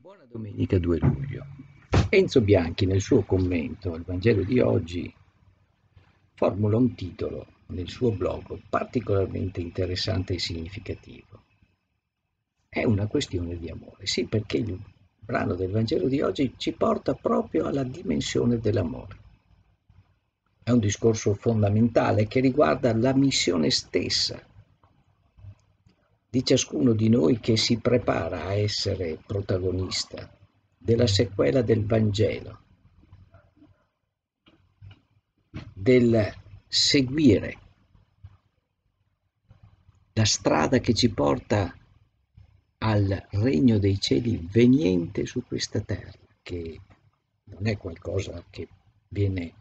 Buona domenica 2 luglio. Enzo Bianchi nel suo commento al Vangelo di oggi formula un titolo nel suo blog particolarmente interessante e significativo. È una questione di amore, sì perché il brano del Vangelo di oggi ci porta proprio alla dimensione dell'amore. È un discorso fondamentale che riguarda la missione stessa di ciascuno di noi che si prepara a essere protagonista della sequela del Vangelo, del seguire la strada che ci porta al regno dei cieli veniente su questa terra, che non è qualcosa che viene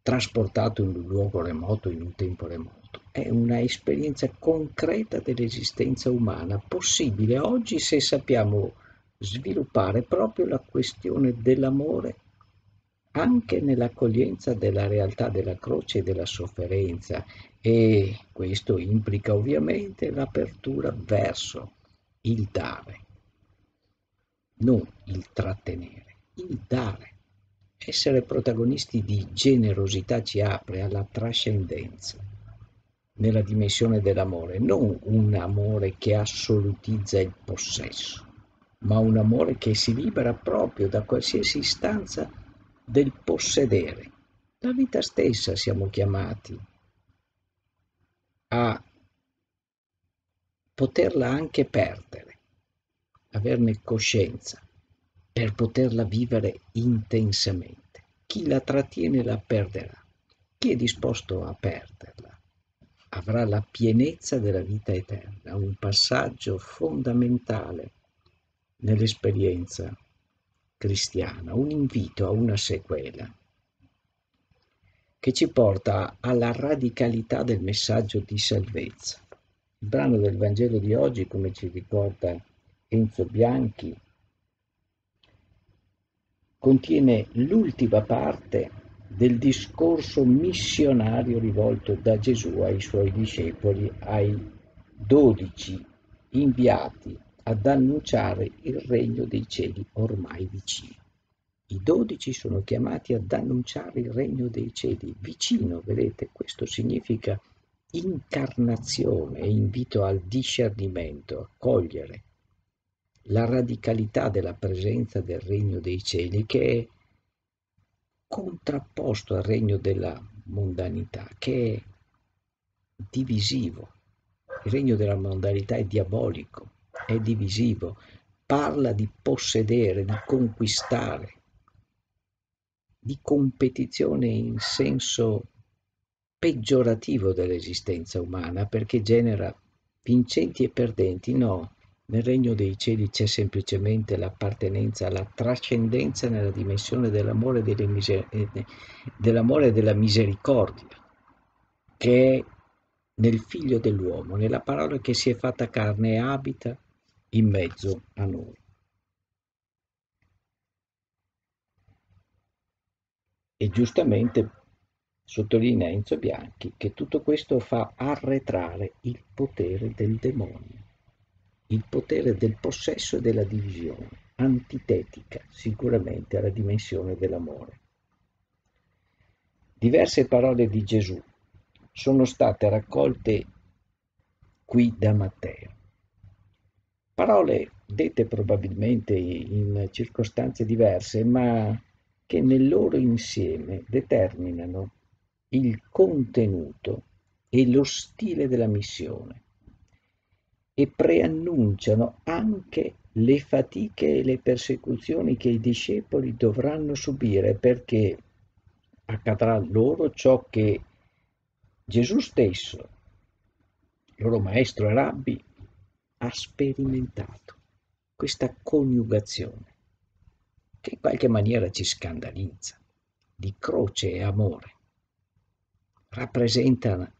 trasportato in un luogo remoto, in un tempo remoto è una esperienza concreta dell'esistenza umana, possibile oggi se sappiamo sviluppare proprio la questione dell'amore anche nell'accoglienza della realtà della croce e della sofferenza e questo implica ovviamente l'apertura verso il dare, non il trattenere, il dare. Essere protagonisti di generosità ci apre alla trascendenza nella dimensione dell'amore, non un amore che assolutizza il possesso, ma un amore che si libera proprio da qualsiasi istanza del possedere. La vita stessa siamo chiamati a poterla anche perdere, averne coscienza, per poterla vivere intensamente. Chi la trattiene la perderà. Chi è disposto a perderla avrà la pienezza della vita eterna, un passaggio fondamentale nell'esperienza cristiana, un invito a una sequela che ci porta alla radicalità del messaggio di salvezza. Il brano del Vangelo di oggi, come ci ricorda Enzo Bianchi, contiene l'ultima parte del discorso missionario rivolto da Gesù ai suoi discepoli, ai dodici inviati ad annunciare il regno dei cieli ormai vicino. I dodici sono chiamati ad annunciare il regno dei cieli vicino, vedete, questo significa incarnazione invito al discernimento, a cogliere la radicalità della presenza del regno dei cieli che è contrapposto al regno della mondanità, che è divisivo. Il regno della mondanità è diabolico, è divisivo, parla di possedere, di conquistare, di competizione in senso peggiorativo dell'esistenza umana perché genera vincenti e perdenti. No, nel regno dei cieli c'è semplicemente l'appartenenza alla trascendenza nella dimensione dell'amore e, miser- dell'amore e della misericordia, che è nel figlio dell'uomo, nella parola che si è fatta carne e abita in mezzo a noi. E giustamente sottolinea Enzo Bianchi che tutto questo fa arretrare il potere del demonio il potere del possesso e della divisione, antitetica sicuramente alla dimensione dell'amore. Diverse parole di Gesù sono state raccolte qui da Matteo. Parole dette probabilmente in circostanze diverse, ma che nel loro insieme determinano il contenuto e lo stile della missione e preannunciano anche le fatiche e le persecuzioni che i discepoli dovranno subire perché accadrà loro ciò che Gesù stesso, loro maestro e rabbi, ha sperimentato, questa coniugazione che in qualche maniera ci scandalizza, di croce e amore, rappresenta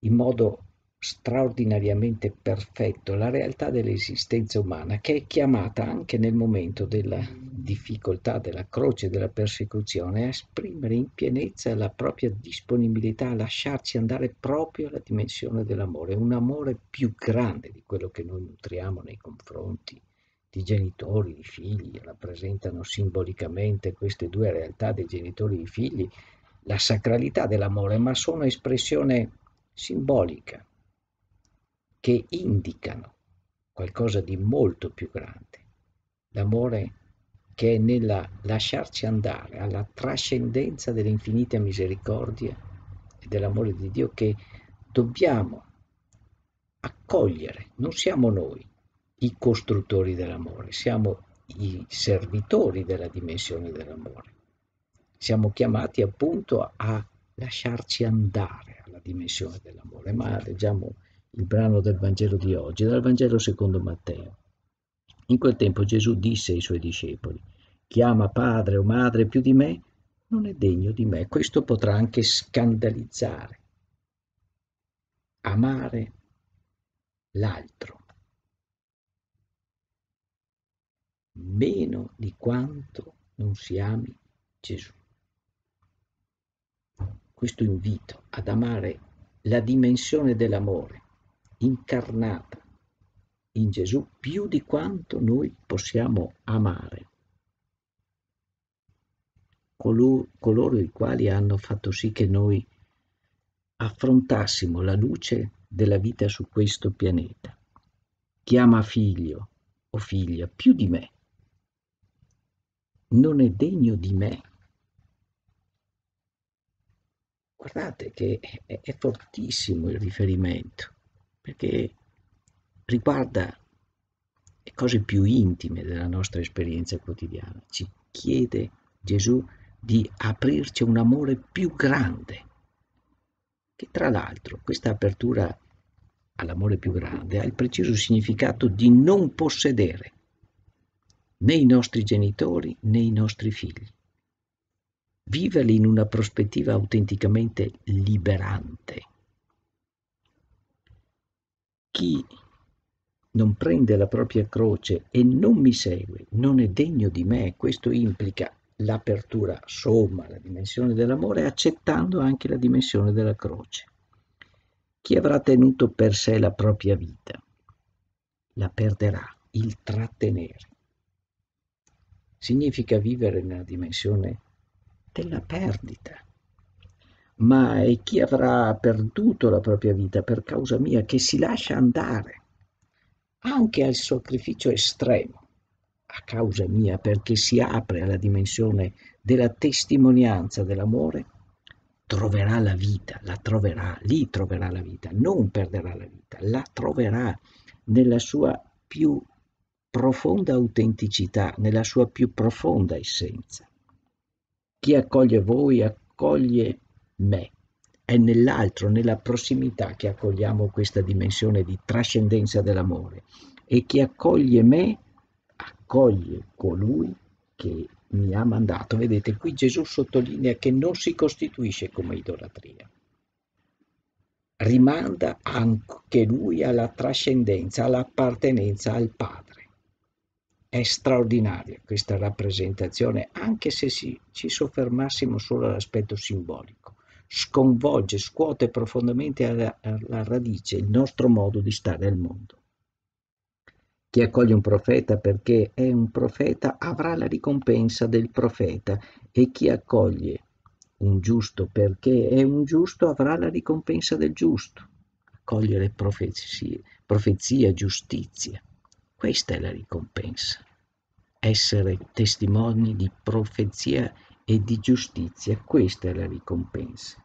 in modo straordinariamente perfetto la realtà dell'esistenza umana che è chiamata anche nel momento della difficoltà, della croce, della persecuzione a esprimere in pienezza la propria disponibilità a lasciarci andare proprio alla dimensione dell'amore, un amore più grande di quello che noi nutriamo nei confronti di genitori, di figli, rappresentano simbolicamente queste due realtà dei genitori e di figli, la sacralità dell'amore, ma sono espressione simbolica che indicano qualcosa di molto più grande. L'amore che è nella lasciarci andare alla trascendenza dell'infinita misericordia e dell'amore di Dio che dobbiamo accogliere. Non siamo noi i costruttori dell'amore, siamo i servitori della dimensione dell'amore. Siamo chiamati appunto a lasciarci andare alla dimensione dell'amore. Ma leggiamo il brano del Vangelo di oggi, dal Vangelo secondo Matteo. In quel tempo Gesù disse ai suoi discepoli, chi ama padre o madre più di me non è degno di me. Questo potrà anche scandalizzare. Amare l'altro meno di quanto non si ami Gesù. Questo invito ad amare la dimensione dell'amore incarnata in Gesù più di quanto noi possiamo amare coloro, i quali hanno fatto sì che noi affrontassimo la luce della vita su questo pianeta. Chiama figlio o figlia più di me. Non è degno di me. Guardate che è fortissimo il riferimento, perché riguarda le cose più intime della nostra esperienza quotidiana. Ci chiede Gesù di aprirci un amore più grande, che tra l'altro questa apertura all'amore più grande ha il preciso significato di non possedere né i nostri genitori né i nostri figli. Viverli in una prospettiva autenticamente liberante. Chi non prende la propria croce e non mi segue non è degno di me, questo implica l'apertura somma, la dimensione dell'amore, accettando anche la dimensione della croce. Chi avrà tenuto per sé la propria vita la perderà, il trattenere. Significa vivere nella dimensione della perdita. Ma è chi avrà perduto la propria vita per causa mia che si lascia andare anche al sacrificio estremo a causa mia perché si apre alla dimensione della testimonianza dell'amore, troverà la vita, la troverà, lì troverà la vita, non perderà la vita, la troverà nella sua più profonda autenticità, nella sua più profonda essenza. Chi accoglie voi accoglie me. È nell'altro, nella prossimità che accogliamo questa dimensione di trascendenza dell'amore. E chi accoglie me accoglie colui che mi ha mandato. Vedete, qui Gesù sottolinea che non si costituisce come idolatria. Rimanda anche lui alla trascendenza, all'appartenenza al Padre. È straordinaria questa rappresentazione, anche se ci soffermassimo solo all'aspetto simbolico. Sconvolge, scuote profondamente alla, alla radice il nostro modo di stare al mondo. Chi accoglie un profeta perché è un profeta avrà la ricompensa del profeta e chi accoglie un giusto perché è un giusto avrà la ricompensa del giusto. Accogliere profezie, profezia, giustizia. Questa è la ricompensa. Essere testimoni di profezia e di giustizia, questa è la ricompensa.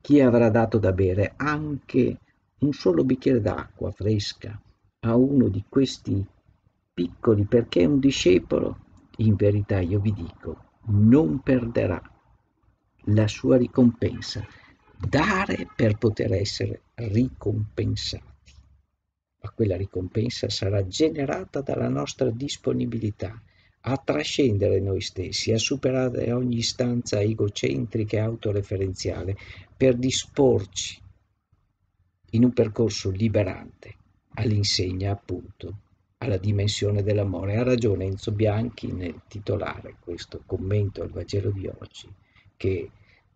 Chi avrà dato da bere anche un solo bicchiere d'acqua fresca a uno di questi piccoli perché un discepolo, in verità io vi dico, non perderà la sua ricompensa. Dare per poter essere ricompensati. Ma quella ricompensa sarà generata dalla nostra disponibilità a trascendere noi stessi, a superare ogni istanza egocentrica e autoreferenziale per disporci in un percorso liberante all'insegna appunto alla dimensione dell'amore. Ha ragione Enzo Bianchi nel titolare questo commento al Vangelo di oggi, che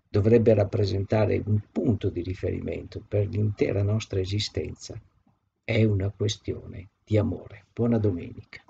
dovrebbe rappresentare un punto di riferimento per l'intera nostra esistenza. È una questione di amore. Buona domenica.